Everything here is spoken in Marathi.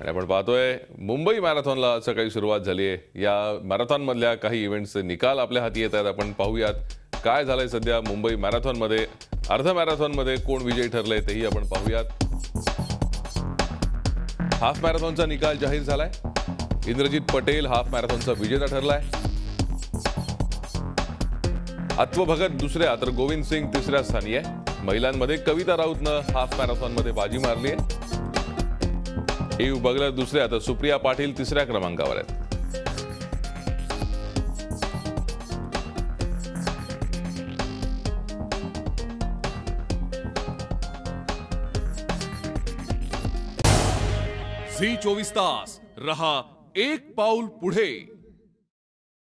आणि आपण पाहतोय मुंबई मॅरेथॉनला सकाळी सुरुवात झाली आहे. या मॅरेथॉनमधल्या काही इव्हेंट्सचे निकाल आपल्या हाती येत आहेत. आपण पाहूयात काय झालंय सध्या मुंबई मॅरेथॉनमध्ये. अर्ध मॅरेथॉनमध्ये कोण विजयी ठरले तेही आपण पाहूयात. हाफ मॅरेथॉनचा निकाल जाहीर झालाय. इंद्रजित पटेल हाफ मॅरेथॉनचा विजेता ठरलाय. आत्मभगत दुसऱ्या तर गोविंद सिंग तिसऱ्या स्थानी आहे. महिलांमध्ये कविता राऊतनं हाफ मॅरेथॉनमध्ये बाजी मारली आहे. एयू बगलर दुसऱ्या तर सुप्रिया पाटील तिसऱ्या क्रमांकावर आहेत. झी चोवीस तास रहा एक पाऊल पुढे.